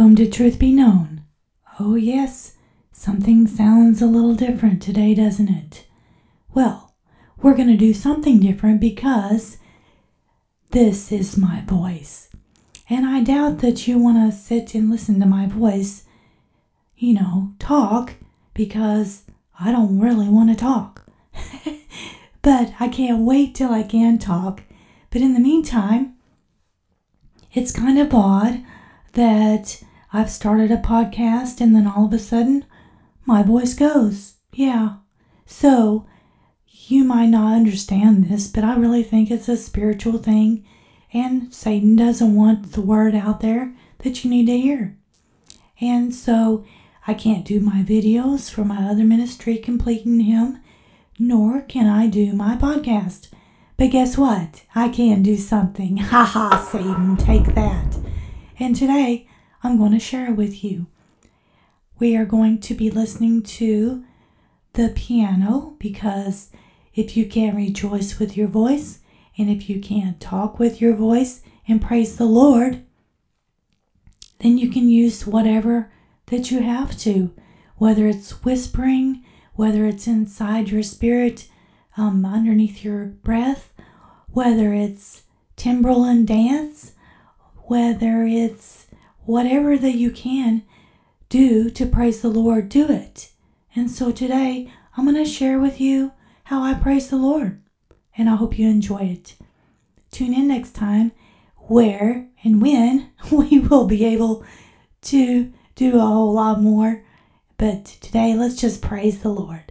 Welcome to Truth Be Known. Oh, yes, something sounds a little different today, doesn't it? Well, we're going to do something different because this is my voice. And I doubt that you want to sit and listen to my voice, you know, talk, because I don't really want to talk. but I can't wait till I can talk. But in the meantime, it's kind of odd that I've started a podcast and then all of a sudden my voice goes. Yeah. So you might not understand this, but I really think it's a spiritual thing and Satan doesn't want the word out there that you need to hear. And so I can't do my videos for my other ministry, completing him, nor can I do my podcast. But guess what? I can do something. Ha ha, Satan, take that. And today I'm going to share with you. We are going to be listening to the piano because if you can't rejoice with your voice and if you can't talk with your voice and praise the Lord, then you can use whatever that you have to, whether it's whispering, whether it's inside your spirit, um, underneath your breath, whether it's timbrel and dance, whether it's whatever that you can do to praise the Lord, do it. And so today I'm going to share with you how I praise the Lord, and I hope you enjoy it. Tune in next time where and when we will be able to do a whole lot more. But today, let's just praise the Lord.